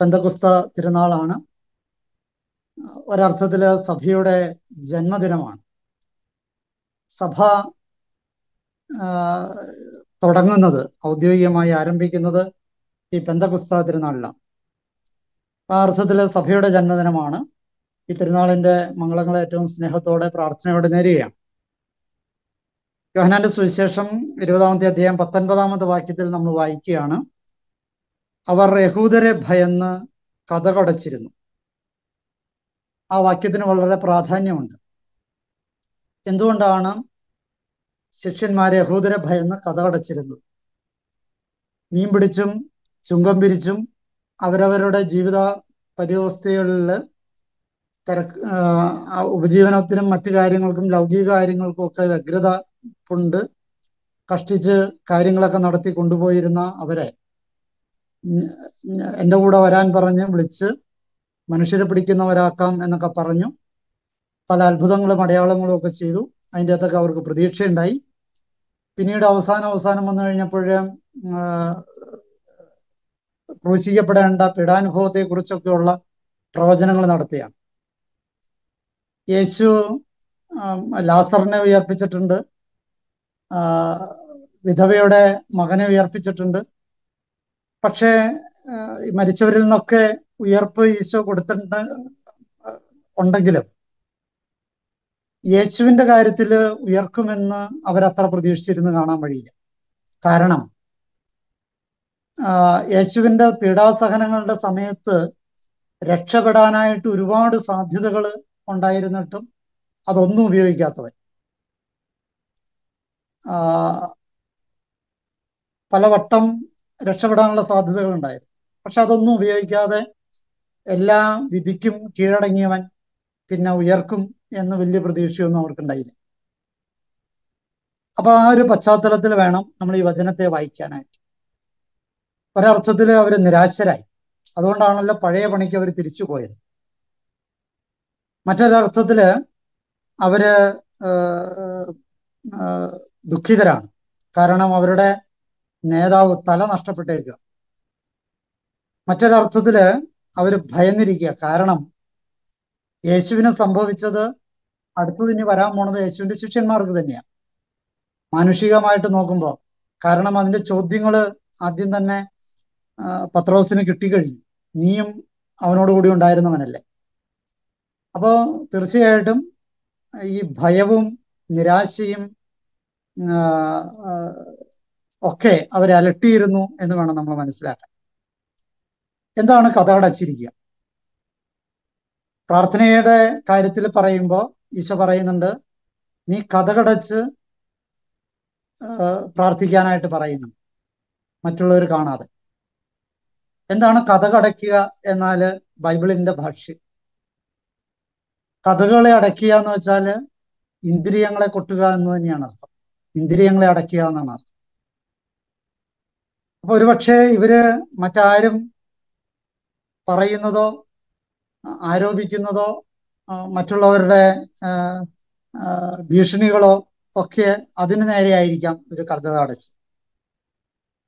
ഇന്ന് പെന്തക്കുസ്ത തിരുനാളാണ്. ഒരർത്ഥത്തിൽ സഭയുടെ ജന്മദിനമാണ്. സഭ തുടങ്ങുന്നത് ഔദ്യോഗികമായി ആരംഭിക്കുന്നത് ഈ പെന്തകുസ്ത തിരുനാളിലാണ്. ആ അർത്ഥത്തിൽ സഭയുടെ ജന്മദിനമാണ്. ഈ തിരുനാളിന്റെ മംഗളങ്ങൾ ഏറ്റവും സ്നേഹത്തോടെ പ്രാർത്ഥനയോടെ നേരുകയാണ്. യോഹനാന്റെ സുവിശേഷം ഇരുപതാമത്തെ അധ്യായം പത്തൊൻപതാമത്തെ വാക്യത്തിൽ നമ്മൾ വായിക്കുകയാണ്. അവർ യഹൂദരെ ഭയന്ന് കഥകടച്ചിരുന്നു ആ വാക്യത്തിന് വളരെ പ്രാധാന്യമുണ്ട്. എന്തുകൊണ്ടാണ് ശിഷ്യന്മാരെ യഹൂദരെ ഭയന്ന് കഥകടച്ചിരുന്നത് മീൻ പിടിച്ചും ചുങ്കം പിരിച്ചും അവരവരുടെ ജീവിത പര്യവസ്ഥകളിൽ തിരക്ക് ഉപജീവനത്തിനും മറ്റു കാര്യങ്ങൾക്കും ലൗകിക കാര്യങ്ങൾക്കും ഒക്കെ വ്യഗ്രത കൊണ്ട് കഷ്ടിച്ച് കാര്യങ്ങളൊക്കെ നടത്തി കൊണ്ടുപോയിരുന്ന അവരെ. എന്റെ കൂടെ വരാൻ പറഞ്ഞ് വിളിച്ച് മനുഷ്യരെ പിടിക്കുന്നവരാക്കാം എന്നൊക്കെ പറഞ്ഞു. പല അത്ഭുതങ്ങളും അടയാളങ്ങളും ഒക്കെ ചെയ്തു. അതിന്റെ അകത്തൊക്കെ അവർക്ക് പ്രതീക്ഷയുണ്ടായി. പിന്നീട് അവസാനം അവസാനം വന്നു കഴിഞ്ഞപ്പോഴേ ക്രൂശിക്കപ്പെടേണ്ട പീഡാനുഭവത്തെ കുറിച്ചൊക്കെയുള്ള പ്രവചനങ്ങൾ നടത്തിയാണ്. യേശു ലാസറിനെ ഉയർപ്പിച്ചിട്ടുണ്ട്. വിധവയുടെ മകനെ ഉയർപ്പിച്ചിട്ടുണ്ട്. പക്ഷേ മരിച്ചവരിൽ നിന്നൊക്കെ ഉയർപ്പ് ഈശോ കൊടുത്തിട്ടുണ്ട് ഉണ്ടെങ്കിലും യേശുവിന്റെ കാര്യത്തിൽ ഉയർക്കുമെന്ന് അവരത്ര പ്രതീക്ഷിച്ചിരുന്ന് കാണാൻ വഴിയില്ല. കാരണം യേശുവിന്റെ പീഡാസഹനങ്ങളുടെ സമയത്ത് രക്ഷപ്പെടാനായിട്ട് ഒരുപാട് സാധ്യതകൾ ഉണ്ടായിരുന്നിട്ടും അതൊന്നും ഉപയോഗിക്കാത്തവൻ. പലവട്ടം രക്ഷപ്പെടാനുള്ള സാധ്യതകൾ ഉണ്ടായിരുന്നു പക്ഷെ അതൊന്നും ഉപയോഗിക്കാതെ എല്ലാ വിധിക്കും കീഴടങ്ങിയവൻ പിന്നെ ഉയർക്കും എന്ന് വലിയ പ്രതീക്ഷയൊന്നും അവർക്കുണ്ടായില്ല. അപ്പൊ ആ ഒരു പശ്ചാത്തലത്തിൽ വേണം നമ്മൾ ഈ വചനത്തെ വായിക്കാനായിട്ട്. ഒരർത്ഥത്തിൽ അവർ നിരാശരായി. അതുകൊണ്ടാണല്ലോ പഴയ പണിക്ക് അവർ തിരിച്ചു പോയത്. മറ്റൊരർത്ഥത്തിൽ അവർ ദുഃഖിതരാണ്. കാരണം അവരുടെ നേതാവ് തല നഷ്ടപ്പെട്ടേക്കുക. മറ്റൊരർത്ഥത്തിൽ അവർ ഭയന്നിരിക്കുക. കാരണം യേശുവിന് സംഭവിച്ചത് അടുത്തത് ഇനി വരാൻ പോണത് യേശുവിന്റെ ശിഷ്യന്മാർക്ക് തന്നെയാണ് മാനുഷികമായിട്ട് നോക്കുമ്പോൾ കാരണം അതിന്റെ ചോദ്യങ്ങൾ ആദ്യം തന്നെ പത്രോസിന് കിട്ടിക്കഴിഞ്ഞു. നീയും അവനോടുകൂടി ഉണ്ടായിരുന്നവനല്ലേ. അപ്പോ തീർച്ചയായിട്ടും ഈ ഭയവും നിരാശയും ഒക്കെ അവരെ അലട്ടിയിരുന്നു എന്ന് വേണം നമ്മൾ മനസ്സിലാക്കാൻ. എന്താണ് കഥ അടച്ചിരിക്കുക പ്രാർത്ഥനയുടെ കാര്യത്തിൽ പറയുമ്പോൾ ഈശോ പറയുന്നുണ്ട് നീ കഥകടച്ച് പ്രാർത്ഥിക്കാനായിട്ട് പറയുന്നു. മറ്റുള്ളവർ കാണാതെ. എന്താണ് കഥകടയ്ക്കുക എന്നാൽ ബൈബിളിന്റെ ഭാഷ കഥകളെ അടയ്ക്കുക എന്ന് വെച്ചാൽ ഇന്ദ്രിയങ്ങളെ കൊട്ടുക എന്ന് തന്നെയാണ് അർത്ഥം. ഇന്ദ്രിയങ്ങളെ അടയ്ക്കുക എന്നാണ് അർത്ഥം. അപ്പൊ ഒരുപക്ഷെ ഇവർ മറ്റാരും പറയുന്നതോ ആരോപിക്കുന്നതോ മറ്റുള്ളവരുടെ ഭീഷണികളോ ഒക്കെ അതിനു നേരെയായിരിക്കാം ഒരു കഥ അടച്ച്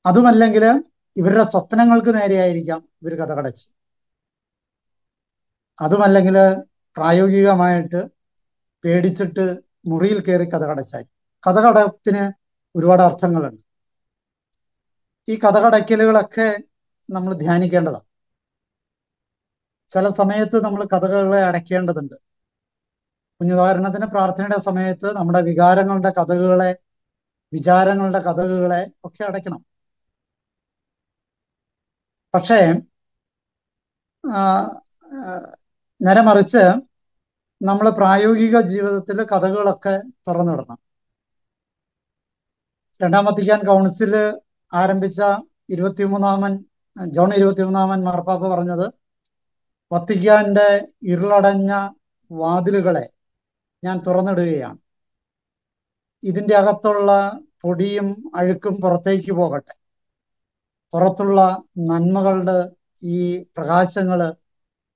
അതുമല്ലെങ്കിൽ ഇവരുടെ സ്വപ്നങ്ങൾക്ക് നേരെയായിരിക്കാം ഇവർ കഥ കടച്ച്. അതുമല്ലെങ്കിൽ പ്രായോഗികമായിട്ട് പേടിച്ചിട്ട് മുറിയിൽ കയറി കഥ കടച്ചായി കഥ കടപ്പിന് ഒരുപാട് അർത്ഥങ്ങളുണ്ട്. ഈ കഥകടയ്ക്കലുകളൊക്കെ നമ്മൾ ധ്യാനിക്കേണ്ടതാണ്. ചില സമയത്ത് നമ്മൾ കഥകളെ അടയ്ക്കേണ്ടതുണ്ട്. കുഞ്ഞുദാഹരണത്തിന് പ്രാർത്ഥനയുടെ സമയത്ത് നമ്മുടെ വികാരങ്ങളുടെ കഥകളെ വിചാരങ്ങളുടെ കഥകളെ ഒക്കെ അടയ്ക്കണം. പക്ഷേ ആ, ആ, നേരെ മറിച്ച് നമ്മൾ പ്രായോഗിക ജീവിതത്തിൽ കഥകളൊക്കെ തുറന്നിടണം. രണ്ടാം വത്തിക്കാൻ കൗൺസിൽ ആരംഭിച്ച ഇരുപത്തിമൂന്നാമൻ ജോൺ ഇരുപത്തിമൂന്നാമൻ മാർപ്പാപ്പ പറഞ്ഞത് വത്തിക്കാന്റെ ഇരുളടഞ്ഞ വാതിലുകളെ ഞാൻ തുറന്നിടുകയാണ്. ഇതിന്റെ അകത്തുള്ള പൊടിയും അഴുക്കും പുറത്തേക്ക് പോകട്ടെ. പുറത്തുള്ള നന്മകളുടെ ഈ പ്രകാശങ്ങൾ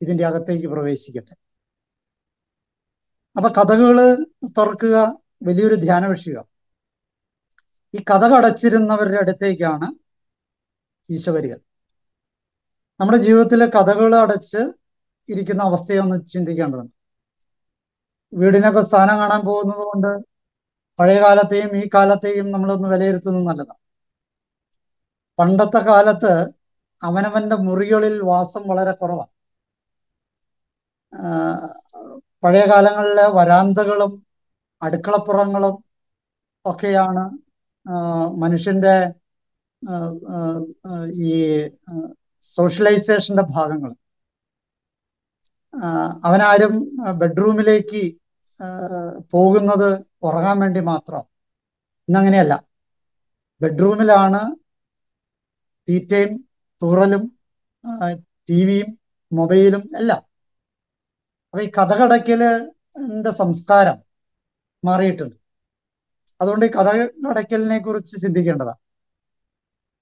ഇതിന്റെ അകത്തേക്ക് പ്രവേശിക്കട്ടെ. അപ്പൊ കഥകൾ തുറക്കുക വലിയൊരു ധ്യാന വിഷയമാണ് ഈ കഥ കടച്ചിരുന്നവരുടെ അടുത്തേക്കാണ് ഈശോ വരിക. നമ്മുടെ ജീവിതത്തിലെ കഥകൾ അടച്ച് ഇരിക്കുന്ന അവസ്ഥയെ ഒന്ന് ചിന്തിക്കേണ്ടതുണ്ട്. വീടിനൊക്കെ സ്ഥാനം കാണാൻ പോകുന്നത് കൊണ്ട് പഴയ കാലത്തെയും ഈ കാലത്തെയും നമ്മളൊന്ന് വിലയിരുത്തുന്നത് നല്ലതാണ്. പണ്ടത്തെ കാലത്ത് അവനവന്റെ മുറികളിൽ വാസം വളരെ കുറവാണ്. പഴയ കാലങ്ങളിലെ വരാന്തകളും അടുക്കളപ്പുറങ്ങളും ഒക്കെയാണ് മനുഷ്യന്റെ ഈ സോഷ്യലൈസേഷന്റെ ഭാഗങ്ങൾ. അവനാരും ബെഡ്റൂമിലേക്ക് പോകുന്നത് ഉറങ്ങാൻ വേണ്ടി മാത്രം. ഇന്നങ്ങനെയല്ല. ബെഡ്റൂമിലാണ് തീറ്റയും തൂറലും ടി വിയും മൊബൈലും എല്ലാം. അപ്പൊ ഈ കഥകടക്കൽ സംസ്കാരം മാറിയിട്ടുണ്ട്. അതുകൊണ്ട് ഈ കഥകടയ്ക്കലിനെ കുറിച്ച് ചിന്തിക്കേണ്ടതാണ്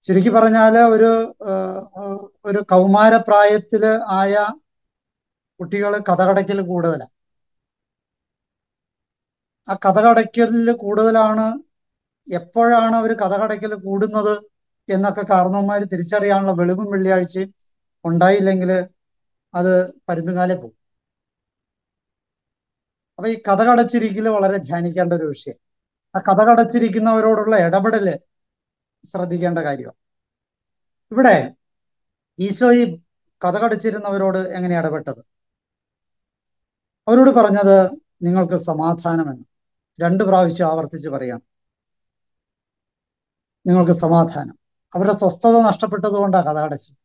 ചുരുക്കി പറഞ്ഞാൽ ഒരു ഒരു കൗമാരപ്രായത്തിൽ ആയ കുട്ടികൾ കഥകടയ്ക്കൽ കൂടുതലാണ് ആ കഥകടയ്ക്കലിൽ കൂടുതലാണ് എപ്പോഴാണ് അവർ കഥകടയ്ക്കൽ കൂടുന്നത് എന്നൊക്കെ കാരണവന്മാർ തിരിച്ചറിയാനുള്ള വെളിവും വെള്ളിയാഴ്ചയും ഉണ്ടായില്ലെങ്കിൽ അത് പരുന്തുകാലെ പോകും അപ്പൊ ഈ കഥകടച്ചിരിക്കൽ വളരെ ധ്യാനിക്കേണ്ട ഒരു വിഷയം. ആ കഥകടച്ചിരിക്കുന്നവരോടുള്ള ഇടപെടൽ ശ്രദ്ധിക്കേണ്ട കാര്യമാണ്. ഇവിടെ ഈശോ ഈ കഥകടച്ചിരുന്നവരോട് എങ്ങനെ ഇടപെട്ടത്? അവരോട് പറഞ്ഞത് നിങ്ങൾക്ക് സമാധാനമെന്ന്. രണ്ട് പ്രാവശ്യം ആവർത്തിച്ച് പറയാം. നിങ്ങൾക്ക് സമാധാനം. അവരുടെ സ്വസ്ഥത നഷ്ടപ്പെട്ടത് കൊണ്ടാണ് കഥ അടച്ചത്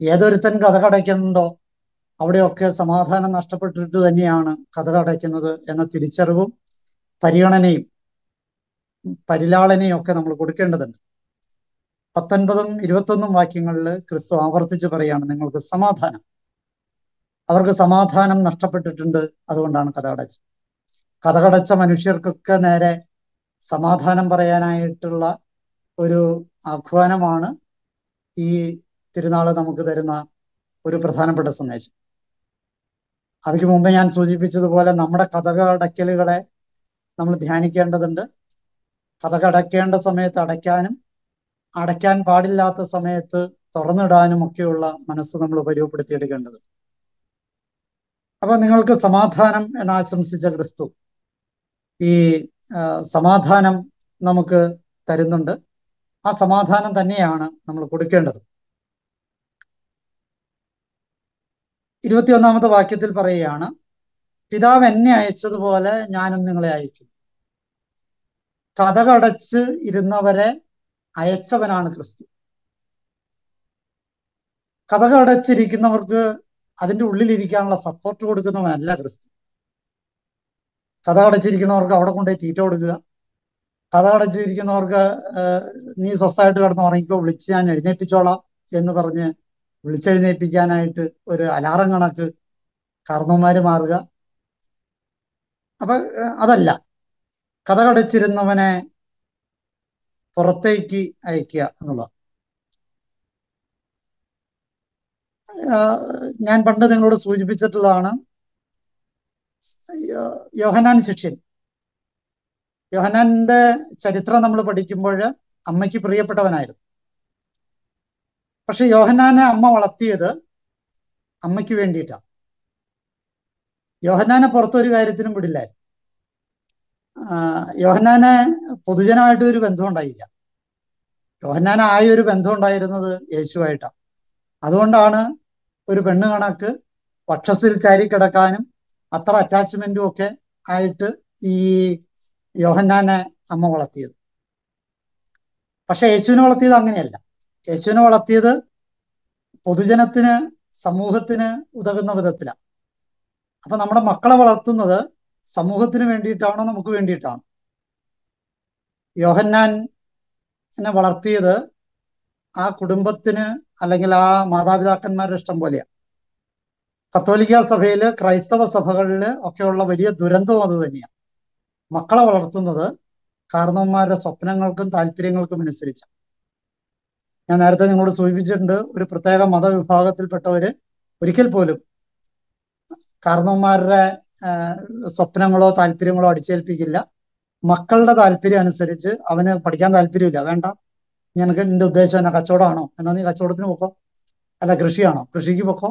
ഏതൊരുത്തൻ കഥ കടയ്ക്കുന്നുണ്ടോ അവിടെയൊക്കെ സമാധാനം നഷ്ടപ്പെട്ടിട്ട് തന്നെയാണ് കഥ കടയ്ക്കുന്നത് എന്ന തിരിച്ചറിവും പരിഗണനയും പരിലാളനയും ഒക്കെ നമ്മൾ കൊടുക്കേണ്ടതുണ്ട്. പത്തൊൻപതും ഇരുപത്തൊന്നും വാക്യങ്ങളിൽ ക്രിസ്തു ആവർത്തിച്ച് പറയാണ് നിങ്ങൾക്ക് സമാധാനം. അവർക്ക് സമാധാനം നഷ്ടപ്പെട്ടിട്ടുണ്ട് അതുകൊണ്ടാണ് കഥ അടച്ചത്. കഥ കടച്ച മനുഷ്യർക്കൊക്കെ നേരെ സമാധാനം പറയാനായിട്ടുള്ള ഒരു ആഹ്വാനമാണ് ഈ തിരുനാൾ നമുക്ക് തരുന്ന ഒരു പ്രധാനപ്പെട്ട സന്ദേശം. അതിനു മുമ്പ് ഞാൻ സൂചിപ്പിച്ചതുപോലെ നമ്മുടെ കഥകടയ്ക്കലുകളെ നമ്മൾ ധ്യാനിക്കേണ്ടതുണ്ട്. കഥകടയ്ക്കേണ്ട സമയത്ത് അടയ്ക്കാനും അടയ്ക്കാൻ പാടില്ലാത്ത സമയത്ത് തുറന്നിടാനും ഒക്കെയുള്ള മനസ്സ് നമ്മൾ ഉപയോഗപ്പെടുത്തിയെടുക്കേണ്ടതുണ്ട്. അപ്പൊ നിങ്ങൾക്ക് സമാധാനം എന്ന് ആശംസിച്ച ക്രിസ്തു ഈ സമാധാനം നമുക്ക് തരുന്നുണ്ട്. ആ സമാധാനം തന്നെയാണ് നമ്മൾ കൊടുക്കേണ്ടത്. ഇരുപത്തിയൊന്നാമത്തെ വാക്യത്തിൽ പറയുകയാണ് പിതാവ് എന്നെ അയച്ചതുപോലെ ഞാനും നിങ്ങളെ അയക്കും. കഥകടച്ച് ഇരുന്നവരെ അയച്ചവനാണ് ക്രിസ്തു. കഥകടച്ചിരിക്കുന്നവർക്ക് അതിന്റെ ഉള്ളിലിരിക്കാനുള്ള സപ്പോർട്ട് കൊടുക്കുന്നവനല്ല ക്രിസ്തു. കഥ അടച്ചിരിക്കുന്നവർക്ക് അവിടെ കൊണ്ടുപോയി തീറ്റ കൊടുക്കുക. കഥ അടച്ചിരിക്കുന്നവർക്ക് നീ സ്വസ്ഥമായിട്ട് കിടന്ന് ഉറങ്ങിക്കോ വിളിച്ച് ഞാൻ എഴുന്നേൽപ്പിച്ചോളാം എന്ന് പറഞ്ഞ് വിളിച്ചെഴുന്നേൽപ്പിക്കാനായിട്ട് ഒരു അലാറം കണക്ക് കാരണവന്മാര് മാറുക. അപ്പൊ അതല്ല. കഥ കടച്ചിരുന്നവനെ പുറത്തേക്ക് അയക്കുക എന്നുള്ളത് ഞാൻ പണ്ട് നിങ്ങളോട് സൂചിപ്പിച്ചിട്ടുള്ളതാണ് യോഹനാൻ ശിഷ്യൻ. യോഹനാന്റെ ചരിത്രം നമ്മൾ പഠിക്കുമ്പോൾ അമ്മയ്ക്ക് പ്രിയപ്പെട്ടവനായിരുന്നു. പക്ഷെ യോഹനാനെ അമ്മ വളർത്തിയത് അമ്മയ്ക്ക് വേണ്ടിയിട്ടാണ്. യോഹനാനെ പുറത്തൊരു കാര്യത്തിനും വിടില്ലായിരുന്നു. യോഹനാനെ പൊതുജനമായിട്ട് ഒരു ബന്ധം ഉണ്ടായില്ല. യോഹന്നാന ആയ ഒരു ബന്ധം ഉണ്ടായിരുന്നത് യേശുവായിട്ടാണ് അതുകൊണ്ടാണ് ഒരു പെണ്ണ് കണക്ക് വക്ഷസിൽ ചാരിക്കിടക്കാനും അത്ര അറ്റാച്ച്മെന്റും ഒക്കെ ആയിട്ട് ഈ യോഹന്നാനെ അമ്മ വളർത്തിയത്. പക്ഷെ യേശുവിനെ വളർത്തിയത് അങ്ങനെയല്ല. യേശുവിനെ വളർത്തിയത് പൊതുജനത്തിന് സമൂഹത്തിന് ഉതകുന്ന വിധത്തിലാണ് അപ്പൊ നമ്മുടെ മക്കളെ വളർത്തുന്നത് സമൂഹത്തിന് വേണ്ടിയിട്ടാണോ നമുക്ക് വേണ്ടിയിട്ടാണ്. യോഹന്നാൻ എന്നെ വളർത്തിയത് ആ കുടുംബത്തിന് അല്ലെങ്കിൽ ആ മാതാപിതാക്കന്മാരുടെ ഇഷ്ടം പോലെയാണ് കത്തോലിക്ക സഭയിൽ ക്രൈസ്തവ സഭകളിൽ ഒക്കെയുള്ള വലിയ ദുരന്തവും അത് തന്നെയാണ് മക്കളെ വളർത്തുന്നത് കാരണവന്മാരുടെ സ്വപ്നങ്ങൾക്കും താല്പര്യങ്ങൾക്കും അനുസരിച്ച്. ഞാൻ നേരത്തെ നിങ്ങളോട് സൂചിപ്പിച്ചിട്ടുണ്ട് ഒരു പ്രത്യേക മതവിഭാഗത്തിൽപ്പെട്ടവര് ഒരിക്കൽ പോലും കാരണവന്മാരുടെ സ്വപ്നങ്ങളോ താല്പര്യങ്ങളോ അടിച്ചേൽപ്പിക്കില്ല. മക്കളുടെ താല്പര്യം അനുസരിച്ച് അവന് പഠിക്കാൻ താല്പര്യമില്ല. വേണ്ട. നിനക്ക് നിന്റെ ഉദ്ദേശം എന്നാ കച്ചവടമാണോ? എന്നാ നീ കച്ചവടത്തിന് പൊക്കോ? അല്ല കൃഷിയാണോ? കൃഷിക്ക് പൊക്കോ?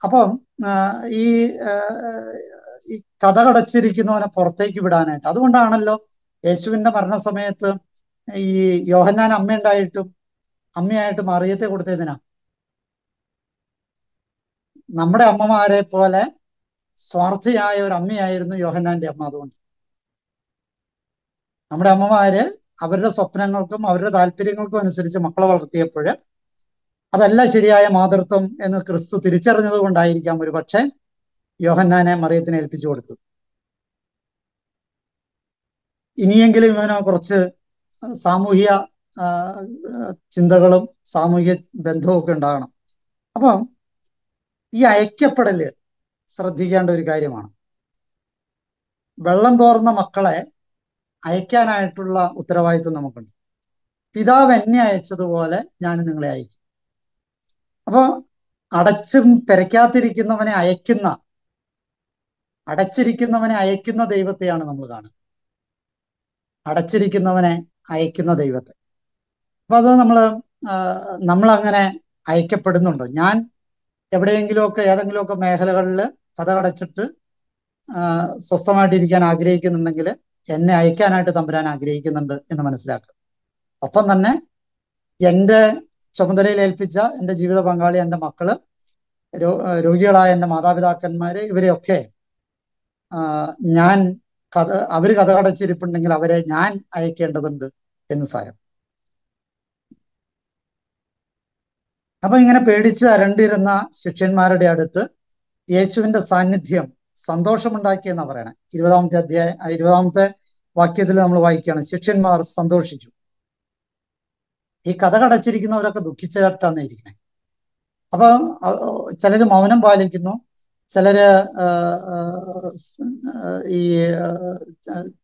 അപ്പം ഈ ഈ കഥ കടച്ചിരിക്കുന്നവനെ പുറത്തേക്ക് വിടാനായിട്ട്. അതുകൊണ്ടാണല്ലോ യേശുവിന്റെ മരണസമയത്ത് ഈ യോഹന്നാൻ അമ്മയുണ്ടായിട്ടും അമ്മയായിട്ട് മറിയത്തെ കൊടുത്തതിനാ നമ്മുടെ അമ്മമാരെ പോലെ സ്വാർത്ഥിയായ ഒരു അമ്മയായിരുന്നു യോഹന്നാന്റെ അമ്മ അതുകൊണ്ട്. നമ്മുടെ അമ്മമാര് അവരുടെ സ്വപ്നങ്ങൾക്കും അവരുടെ താല്പര്യങ്ങൾക്കും അനുസരിച്ച് മക്കളെ വളർത്തിയപ്പോൾ അതല്ല ശരിയായ മാതൃത്വം എന്ന് ക്രിസ്തു തിരിച്ചറിഞ്ഞത് കൊണ്ടായിരിക്കാം ഒരു പക്ഷേ യോഹന്നാനെ മറിയത്തിനെ ഏൽപ്പിച്ചു കൊടുത്തത്. ഇനിയെങ്കിലും ഇവന് കുറച്ച് സാമൂഹിക ചിന്തകളും സാമൂഹിക ബന്ധവും ഒക്കെ ഉണ്ടാകണം. അപ്പം ഈ അയക്കപ്പെടൽ ശ്രദ്ധിക്കേണ്ട ഒരു കാര്യമാണ്. വെള്ളം തോർന്ന മക്കളെ അയക്കാനായിട്ടുള്ള ഉത്തരവാദിത്വം നമുക്കുണ്ട്. പിതാവ് എന്നെ അയച്ചതുപോലെ ഞാൻ നിങ്ങളെ അയക്കും. അപ്പൊ അടച്ചും പെരയ്ക്കാത്തിരിക്കുന്നവനെ അയക്കുന്ന അടച്ചിരിക്കുന്നവനെ അയക്കുന്ന ദൈവത്തെയാണ് നമ്മൾ കാണുന്നത് അടച്ചിരിക്കുന്നവനെ അയക്കുന്ന ദൈവത്തെ. അപ്പൊ അത് നമ്മൾ നമ്മൾ അങ്ങനെ അയക്കപ്പെടുന്നുണ്ടോ. ഞാൻ എവിടെയെങ്കിലുമൊക്കെ ഏതെങ്കിലുമൊക്കെ മേഖലകളിൽ കഥ അടച്ചിട്ട് ആ, സ്വസ്ഥമായിട്ടിരിക്കാൻ ആഗ്രഹിക്കുന്നുണ്ടെങ്കിൽ എന്നെ അയക്കാനായിട്ട് തമ്പുരാൻ ആഗ്രഹിക്കുന്നുണ്ട് എന്ന് മനസ്സിലാക്കുക. ഒപ്പം തന്നെ എന്റെ ചുമതലയിൽ ഏൽപ്പിച്ച എന്റെ ജീവിത പങ്കാളി എന്റെ മക്കൾ രോഗികളായ എന്റെ മാതാപിതാക്കന്മാര് ഇവരെയൊക്കെ ഞാൻ കഥ അവർ കഥ കടച്ചിരിപ്പുണ്ടെങ്കിൽ അവരെ ഞാൻ അയക്കേണ്ടതുണ്ട് എന്ന് സാരം. അപ്പൊ ഇങ്ങനെ പേടിച്ച് അരണ്ടിരുന്ന ശിഷ്യന്മാരുടെ അടുത്ത് യേശുവിന്റെ സാന്നിധ്യം സന്തോഷമുണ്ടാക്കിയെന്നാ പറയണേ. ഇരുപതാമത്തെ അധ്യായ ഇരുപതാമത്തെ വാക്യത്തിൽ നമ്മൾ വായിക്കുകയാണ്. ശിഷ്യന്മാർ സന്തോഷിച്ചു. ഈ കഥ കടച്ചിരിക്കുന്നവരൊക്കെ ദുഃഖിച്ചിട്ടാണ് ഇരിക്കണേ. അപ്പൊ ചിലര് മൗനം പാലിക്കുന്നു. ചിലര് ഈ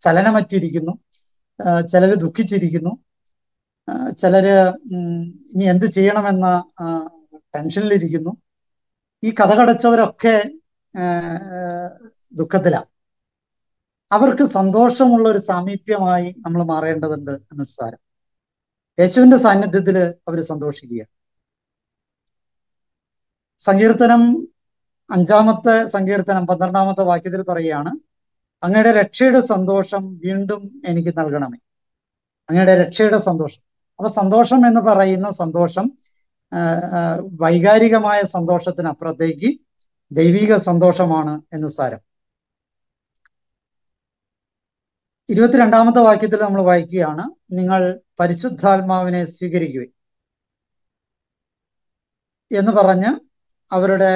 ചലനമറ്റിരിക്കുന്നു. ചിലര് ദുഃഖിച്ചിരിക്കുന്നു. ചിലര് ഇനി എന്ത് ചെയ്യണമെന്ന ടെൻഷനിലിരിക്കുന്നു. ഈ കഥ കടച്ചവരൊക്കെ ദുഃഖത്തിലാണ് അവർക്ക് സന്തോഷമുള്ള ഒരു സാമീപ്യമായി നമ്മൾ മാറേണ്ടതുണ്ട് എന്ന സാരം. യേശുവിന്റെ സാന്നിധ്യത്തിൽ അവർ സന്തോഷിക്കുക സങ്കീർത്തനം അഞ്ചാമത്തെ സങ്കീർത്തനം പന്ത്രണ്ടാമത്തെ വാക്യത്തിൽ പറയുകയാണ് അങ്ങയുടെ രക്ഷയുടെ സന്തോഷം വീണ്ടും എനിക്ക് നൽകണമേ. അങ്ങയുടെ രക്ഷയുടെ സന്തോഷം. അപ്പൊ സന്തോഷം എന്ന് പറയുന്ന സന്തോഷം വൈകാരികമായ സന്തോഷത്തിനപ്പുറത്തേക്ക് ദൈവിക സന്തോഷമാണ് എന്ന് സാരം. ഇരുപത്തിരണ്ടാമത്തെ വാക്യത്തിൽ നമ്മൾ വായിക്കുകയാണ് നിങ്ങൾ പരിശുദ്ധാത്മാവിനെ സ്വീകരിക്കുകയും എന്ന് പറഞ്ഞ് അവരുടെ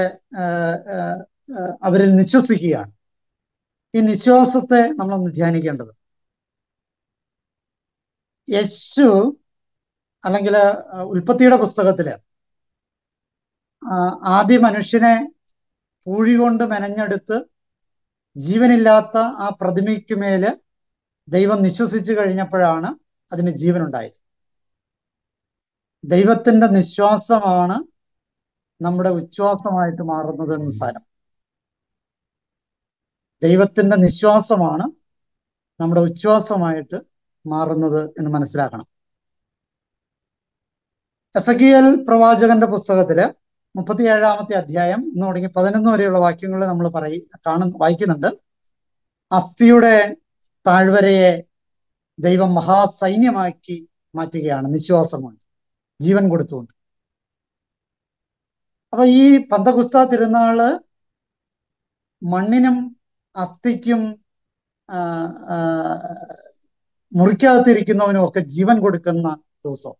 അവരിൽ നിശ്വസിക്കുകയാണ്. ഈ നിശ്വാസത്തെ നമ്മളൊന്ന് ധ്യാനിക്കേണ്ടത്. യേശു അല്ലെങ്കിൽ ഉൽപ്പത്തിയുടെ പുസ്തകത്തിൽ ആദ്യ മനുഷ്യനെ പൂഴി കൊണ്ട് മെനഞ്ഞെടുത്ത് ജീവനില്ലാത്ത ആ പ്രതിമയ്ക്ക് മേൽ ദൈവം നിശ്വസിച്ചു കഴിഞ്ഞപ്പോഴാണ് അതിന് ജീവനുണ്ടായത്. ദൈവത്തിന്റെ നിശ്വാസമാണ് നമ്മുടെ ഉച്ഛ്വാസമായിട്ട് മാറുന്നത് എന്ന് സാരം. ദൈവത്തിന്റെ നിശ്വാസമാണ് നമ്മുടെ ഉച്ഛ്വാസമായിട്ട് മാറുന്നത് എന്ന് മനസ്സിലാക്കണം. എസക്കിയൽ പ്രവാചകന്റെ പുസ്തകത്തിൽ മുപ്പത്തിയേഴാമത്തെ അധ്യായം ഇന്ന് തുടങ്ങി പതിനൊന്ന് വരെയുള്ള വാക്യങ്ങൾ നമ്മൾ പറയി കാണുന്നു വായിക്കുന്നുണ്ട്. അസ്ഥിയുടെ താഴ്വരയെ ദൈവം മഹാസൈന്യമാക്കി മാറ്റുകയാണ് നിശ്വാസം കൊണ്ട് ജീവൻ കൊടുത്തുകൊണ്ട്. അപ്പൊ ഈ പന്തകുസ്ത തിരുനാൾ മണ്ണിനും അസ്ഥിക്കും മുറിക്കാതിരിക്കുന്നവനും ഒക്കെ ജീവൻ കൊടുക്കുന്ന ദിവസം.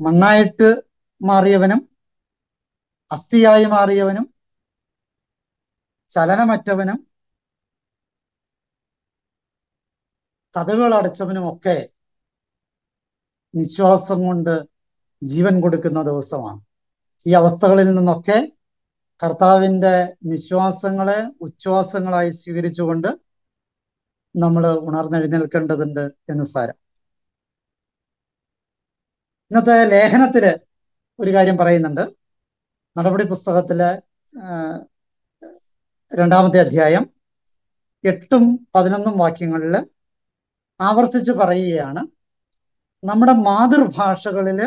മണ്ണായിട്ട് മാറിയവനും അസ്ഥിയായി മാറിയവനും ചലനമറ്റവനും കഥകൾ അടച്ചവനും ഒക്കെ നിശ്വാസം കൊണ്ട് ജീവൻ കൊടുക്കുന്ന ദിവസമാണ്. ഈ അവസ്ഥകളിൽ നിന്നൊക്കെ കർത്താവിന്റെ നിശ്വാസങ്ങളെ ഉച്ഛ്വാസങ്ങളായി സ്വീകരിച്ചുകൊണ്ട് നമ്മൾ ഉണർന്നെഴുന്നേൽക്കേണ്ടതുണ്ട് എന്ന് സാരം. ഇന്നത്തെ ലേഖനത്തിൽ ഒരു കാര്യം പറയുന്നുണ്ട്. നടപടി പുസ്തകത്തിലെ രണ്ടാമത്തെ അധ്യായം എട്ടും പതിനൊന്നും വാക്യങ്ങളിൽ ആവർത്തിച്ച് പറയുകയാണ്. നമ്മുടെ മാതൃഭാഷകളിൽ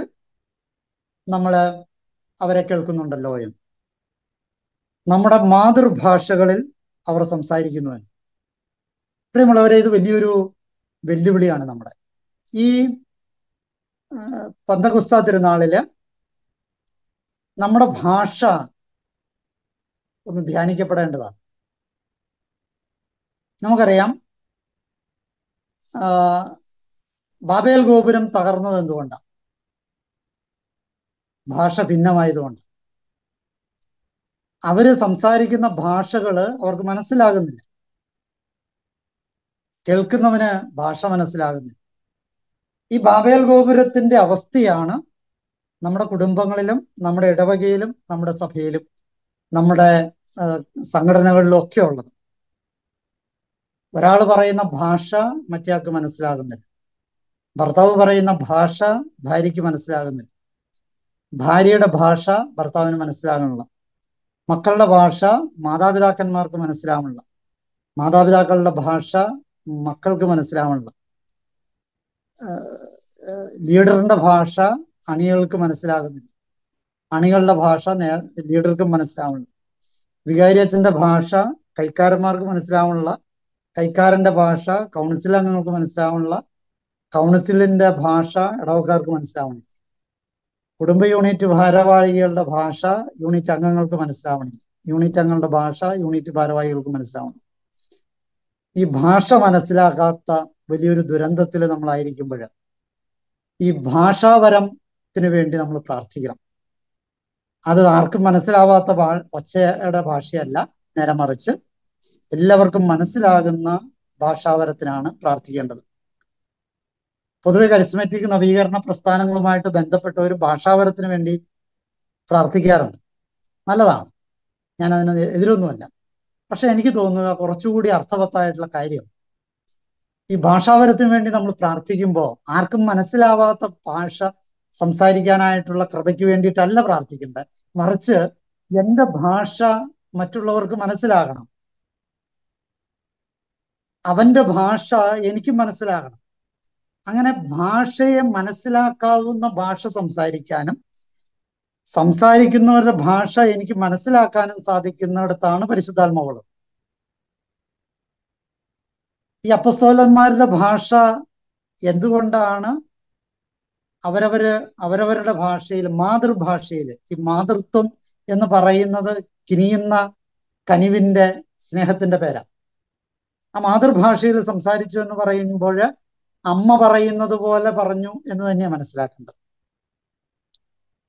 നമ്മൾ അവരെ കേൾക്കുന്നുണ്ടല്ലോ എന്ന്. നമ്മുടെ മാതൃഭാഷകളിൽ അവർ സംസാരിക്കുന്നു എന്ന്. പ്രിയമുള്ളവരെ ഇത് വലിയൊരു വെല്ലുവിളിയാണ് നമ്മുടെ. ഈ പന്തകുസ്ത തിരുനാളിൽ നമ്മുടെ ഭാഷ ഒന്ന് ധ്യാനിക്കപ്പെടേണ്ടതാണ്. നമുക്കറിയാം ബാബേൽ ഗോപുരം തകർന്നത് എന്തുകൊണ്ടാണ് ഭാഷ ഭിന്നമായതുകൊണ്ട്. അവർ സംസാരിക്കുന്ന ഭാഷകൾ അവർക്ക് മനസ്സിലാകുന്നില്ല. കേൾക്കുന്നവന് ഭാഷ മനസ്സിലാകുന്നില്ല. ഈ ബാബേൽ ഗോപുരത്തിന്റെ അവസ്ഥയാണ് നമ്മുടെ കുടുംബങ്ങളിലും നമ്മുടെ ഇടവകയിലും നമ്മുടെ സഭയിലും നമ്മുടെ സംഘടനകളിലും ഒക്കെ ഉള്ളത്. ഒരാൾ പറയുന്ന ഭാഷ മറ്റേയാൾക്ക് മനസ്സിലാകുന്നില്ല. ഭർത്താവ് പറയുന്ന ഭാഷ ഭാര്യയ്ക്ക് മനസ്സിലാകുന്നില്ല. ഭാര്യയുടെ ഭാഷ ഭർത്താവിന് മനസ്സിലാകണില്ല മക്കളുടെ ഭാഷ മാതാപിതാക്കന്മാർക്ക് മനസ്സിലാവണില്ല മാതാപിതാക്കളുടെ ഭാഷ മക്കൾക്ക് മനസ്സിലാവണില്ല ലീഡറിന്റെ ഭാഷ അണികൾക്ക് മനസ്സിലാകുന്നില്ല. അണികളുടെ ഭാഷ ലീഡർക്കും മനസ്സിലാവുന്നില്ല. വികാരി അച്ഛന്റെ ഭാഷ കൈക്കാരന്മാർക്ക് മനസ്സിലാവുന്നില്ല. കൈക്കാരന്റെ ഭാഷ കൗൺസിൽ അംഗങ്ങൾക്ക് മനസ്സിലാവുന്നില്ല. കൗൺസിലിന്റെ ഭാഷ ഇടവക്കാർക്ക് മനസ്സിലാവണില്ല കുടുംബ യൂണിറ്റ് ഭാരവാഹികളുടെ ഭാഷ യൂണിറ്റ് അംഗങ്ങൾക്ക് മനസ്സിലാവണില്ല യൂണിറ്റ് അംഗങ്ങളുടെ ഭാഷ യൂണിറ്റ് ഭാരവാഹികൾക്ക് മനസ്സിലാവണം ഈ ഭാഷ മനസ്സിലാക്കാത്ത വലിയൊരു ദുരന്തത്തിൽ നമ്മളായിരിക്കുമ്പോൾ ഈ ഭാഷാവരത്തിന് വേണ്ടി നമ്മൾ പ്രാർത്ഥിക്കണം. അത് ആർക്കും മനസ്സിലാവാത്ത ഭാ ഒച്ചയുടെ ഭാഷയല്ല നേരെ മറിച്ച് എല്ലാവർക്കും മനസ്സിലാകുന്ന ഭാഷാവരത്തിനാണ് പ്രാർത്ഥിക്കേണ്ടത്. പൊതുവെ കരിസ്മാറ്റിക് നവീകരണ പ്രസ്ഥാനങ്ങളുമായിട്ട് ബന്ധപ്പെട്ട ഒരു ഭാഷാവരത്തിന് വേണ്ടി പ്രാർത്ഥിക്കാറുണ്ട്. നല്ലതാണ്. ഞാൻ അതിന് എതിരൊന്നുമല്ല. പക്ഷെ എനിക്ക് തോന്നുക കുറച്ചുകൂടി അർത്ഥവത്തായിട്ടുള്ള കാര്യം ഈ ഭാഷാവരത്തിന് വേണ്ടി നമ്മൾ പ്രാർത്ഥിക്കുമ്പോൾ ആർക്കും മനസ്സിലാവാത്ത ഭാഷ സംസാരിക്കാനായിട്ടുള്ള കൃപയ്ക്ക് വേണ്ടിയിട്ടല്ല പ്രാർത്ഥിക്കേണ്ടത്. മറിച്ച് എന്റെ ഭാഷ മറ്റുള്ളവർക്ക് മനസ്സിലാകണം. അവന്റെ ഭാഷ എനിക്ക് മനസ്സിലാകണം. അങ്ങനെ ഭാഷയെ മനസ്സിലാക്കാവുന്ന ഭാഷ സംസാരിക്കാനും സംസാരിക്കുന്നവരുടെ ഭാഷ എനിക്ക് മനസ്സിലാക്കാനും സാധിക്കുന്നിടത്താണ് പരിശുദ്ധാത്മാവുള്ളത്. ഈ അപ്പസ്തോലന്മാരുടെ ഭാഷ എന്തുകൊണ്ടാണ് അവരവര് അവരവരുടെ ഭാഷയിൽ മാതൃഭാഷയിൽ ഈ മാതൃത്വം എന്ന് പറയുന്നത് കിനിയുന്ന കനിവിന്റെ സ്നേഹത്തിന്റെ പേരാ. ആ മാതൃഭാഷയിൽ സംസാരിച്ചു എന്ന് പറയുമ്പോൾ അമ്മ പറയുന്നത് പോലെ പറഞ്ഞു എന്ന് തന്നെ മനസ്സിലാക്കേണ്ടത്.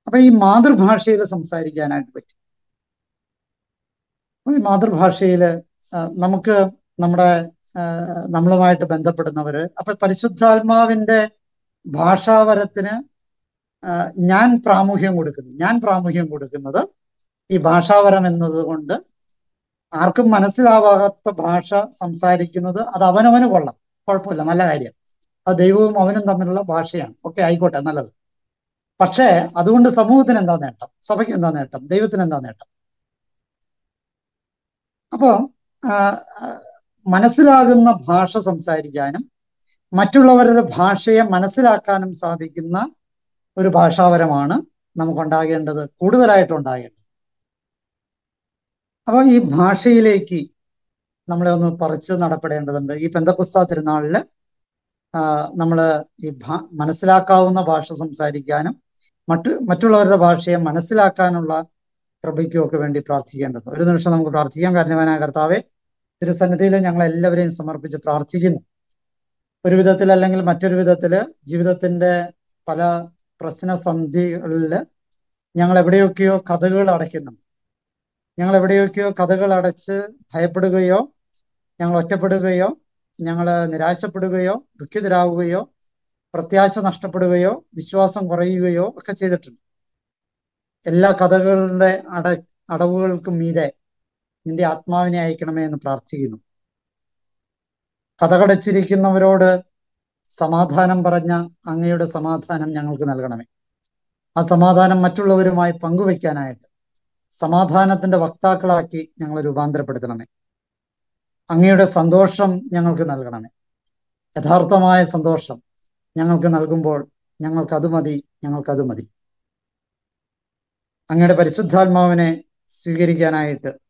അപ്പൊ ഈ മാതൃഭാഷയിൽ സംസാരിക്കാനായിട്ട് പറ്റും. ഈ മാതൃഭാഷയിൽ നമുക്ക് നമ്മുടെ നമ്മളുമായിട്ട് ബന്ധപ്പെടുന്നവര്. അപ്പൊ പരിശുദ്ധാത്മാവിന്റെ ഭാഷാവരത്തിന് ഞാൻ പ്രാമുഖ്യം കൊടുക്കുന്നു. ഞാൻ പ്രാമുഖ്യം കൊടുക്കുന്നത് ഈ ഭാഷാവരം എന്നതുകൊണ്ട് ആർക്കും മനസ്സിലാവാത്ത ഭാഷ സംസാരിക്കുന്നത് അത് അവനവന് കൊള്ളാം. കുഴപ്പമില്ല നല്ല കാര്യം. അത് ദൈവവും അവനും തമ്മിലുള്ള ഭാഷയാണ്. ഓക്കെ ആയിക്കോട്ടെ നല്ലത്. പക്ഷേ അതുകൊണ്ട് സമൂഹത്തിന് എന്താ നേട്ടം? സഭയ്ക്ക് എന്താ നേട്ടം? ദൈവത്തിന് എന്താ നേട്ടം? അപ്പോ മനസ്സിലാകുന്ന ഭാഷ സംസാരിക്കാനും മറ്റുള്ളവരുടെ ഭാഷയെ മനസ്സിലാക്കാനും സാധിക്കുന്ന ഒരു ഭാഷാപരമാണ് നമുക്കുണ്ടാകേണ്ടത് കൂടുതലായിട്ട് ഉണ്ടാകേണ്ടത് അപ്പൊ ഈ ഭാഷയിലേക്ക് നമ്മളെ ഒന്ന് പറിച്ച് നടപ്പെടേണ്ടതുണ്ട്. ഈ പെന്തപുസ്ത തിരുനാളിൽ നമ്മൾ ഈ മനസ്സിലാക്കാവുന്ന ഭാഷ സംസാരിക്കാനും മറ്റു മറ്റുള്ളവരുടെ ഭാഷയെ മനസ്സിലാക്കാനുള്ള കൃപയ്ക്കുമൊക്കെ വേണ്ടി പ്രാർത്ഥിക്കേണ്ടത് ഒരു നിമിഷം നമുക്ക് പ്രാർത്ഥിക്കാം. കാരണവനായ കർത്താവെ തിരുസന്നിധിയിൽ ഞങ്ങൾ എല്ലാവരെയും സമർപ്പിച്ച് പ്രാർത്ഥിക്കുന്നു. ഒരു വിധത്തിൽ അല്ലെങ്കിൽ മറ്റൊരു വിധത്തിൽ ജീവിതത്തിന്റെ പല പ്രശ്നസന്ധികളിൽ ഞങ്ങൾ എവിടെയൊക്കെയോ കഥകൾ അടയ്ക്കുന്നുണ്ട്. ഞങ്ങൾ എവിടെയൊക്കെയോ കഥകൾ അടച്ച് ഭയപ്പെടുകയോ ഞങ്ങൾ ഒറ്റപ്പെടുകയോ ഞങ്ങൾ നിരാശപ്പെടുകയോ ദുഃഖിതരാവുകയോ പ്രത്യാശ നഷ്ടപ്പെടുകയോ വിശ്വാസം കുറയുകയോ ഒക്കെ ചെയ്തിട്ടുണ്ട്. എല്ലാ കഥകളുടെ അട അടവുകൾക്കും മീതെ നിന്റെ ആത്മാവിനെ അയക്കണമേ എന്ന് പ്രാർത്ഥിക്കുന്നു. കഥകടച്ചിരിക്കുന്നവരോട് സമാധാനം പറഞ്ഞ അങ്ങയുടെ സമാധാനം ഞങ്ങൾക്ക് നൽകണമേ. ആ സമാധാനം മറ്റുള്ളവരുമായി പങ്കുവെക്കാനായിട്ട് സമാധാനത്തിന്റെ വക്താക്കളാക്കി ഞങ്ങൾ രൂപാന്തരപ്പെടുത്തണമേ. അങ്ങയുടെ സന്തോഷം ഞങ്ങൾക്ക് നൽകണമേ. യഥാർത്ഥമായ സന്തോഷം ഞങ്ങൾക്ക് നൽകുമ്പോൾ ഞങ്ങൾക്കത് മതി ഞങ്ങൾക്കത് മതി. അങ്ങയുടെ പരിശുദ്ധാത്മാവിനെ സ്വീകരിക്കാനായിട്ട്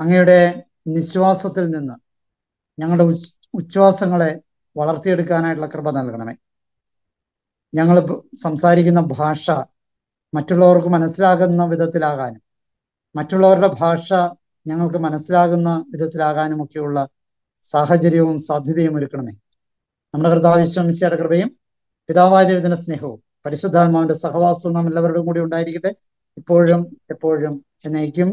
അങ്ങയുടെ നിശ്വാസത്തിൽ നിന്ന് ഞങ്ങളുടെ ഉച്ഛ്വാസങ്ങളെ വളർത്തിയെടുക്കാനായിട്ടുള്ള കൃപ നൽകണമേ. ഞങ്ങൾ സംസാരിക്കുന്ന ഭാഷ മറ്റുള്ളവർക്ക് മനസ്സിലാകുന്ന വിധത്തിലാകാനും മറ്റുള്ളവരുടെ ഭാഷ ഞങ്ങൾക്ക് മനസ്സിലാകുന്ന വിധത്തിലാകാനും ഒക്കെയുള്ള സാഹചര്യവും സാധ്യതയും ഒരുക്കണമേ. നമ്മുടെ കർത്താവിശ്വമിശയുടെ കൃപയും പിതാവായ സ്നേഹവും പരിശുദ്ധാത്മാവിന്റെ സഹവാസവും നാം എല്ലാവരുടെയും കൂടി ഉണ്ടായിരിക്കട്ടെ. ഇപ്പോഴും എപ്പോഴും എന്നേക്കും